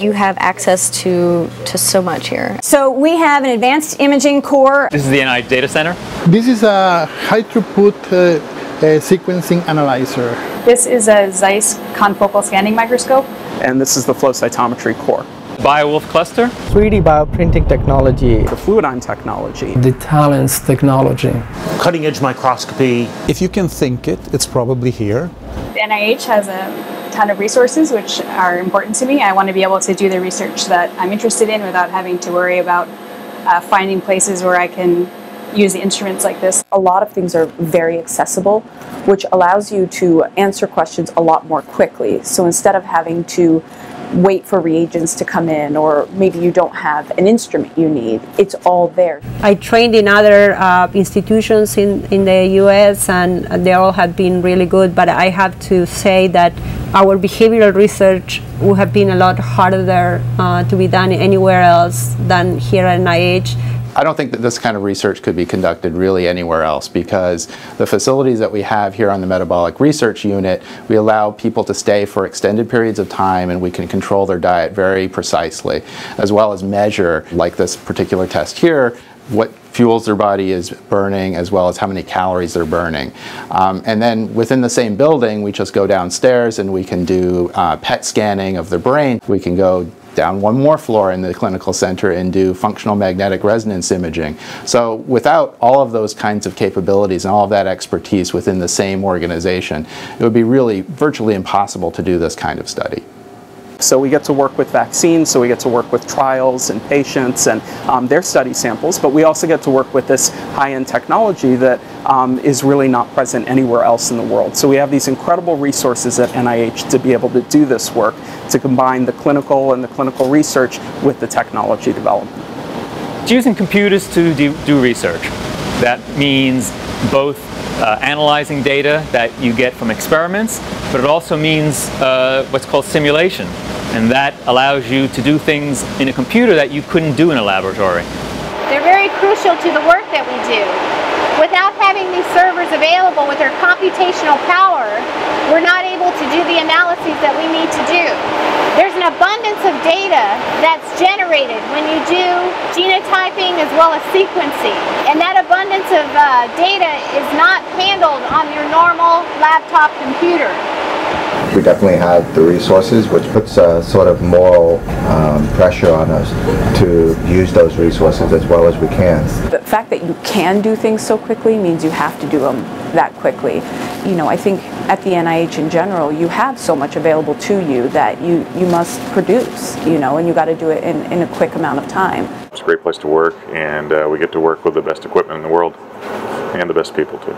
You have access to, to so much here. So we have an advanced imaging core. This is the NIH Data Center. This is a high throughput uh, uh, sequencing analyzer. This is a Zeiss confocal scanning microscope. And this is the flow cytometry core. Biowulf cluster. 3D bioprinting technology. The Fluidigm technology. The TALENs technology. Cutting edge microscopy. If you can think it, it's probably here. NIH has a ton of resources which are important to me. I want to be able to do the research that I'm interested in without having to worry about uh, finding places where I can use instruments like this. A lot of things are very accessible, which allows you to answer questions a lot more quickly. So instead of having to wait for reagents to come in or maybe you don't have an instrument you need. It's all there. I trained in other uh, institutions in, in the US and they all have been really good, but I have to say that our behavioral research would have been a lot harder uh, to be done anywhere else than here at NIH. I don't think that this kind of research could be conducted really anywhere else because the facilities that we have here on the Metabolic Research Unit, we allow people to stay for extended periods of time and we can control their diet very precisely, as well as measure, like this particular test here, what fuels their body is burning as well as how many calories they're burning. Um, and then within the same building, we just go downstairs and we can do uh, PET scanning of the brain. We can go down one more floor in the clinical center and do functional magnetic resonance imaging. So without all of those kinds of capabilities and all of that expertise within the same organization, it would be really virtually impossible to do this kind of study. So we get to work with vaccines, so we get to work with trials and patients and um, their study samples, but we also get to work with this high-end technology that um, is really not present anywhere else in the world. So we have these incredible resources at NIH to be able to do this work, to combine the clinical and the clinical research with the technology development. It's using computers to do, do research. That means both uh, analyzing data that you get from experiments, but it also means uh, what's called simulation. And that allows you to do things in a computer that you couldn't do in a laboratory. They're very crucial to the work that we do. Without having these servers available with their computational power, we're not able to do the analyses that we need to do. There's an abundance of data that's generated when you do genotyping as well as sequencing. And that abundance of uh, data is not handled on your normal laptop computer we definitely have the resources, which puts a sort of moral um, pressure on us to use those resources as well as we can. The fact that you can do things so quickly means you have to do them that quickly. You know, I think at the NIH in general, you have so much available to you that you, you must produce, you know, and you got to do it in, in a quick amount of time. It's a great place to work, and uh, we get to work with the best equipment in the world and the best people too.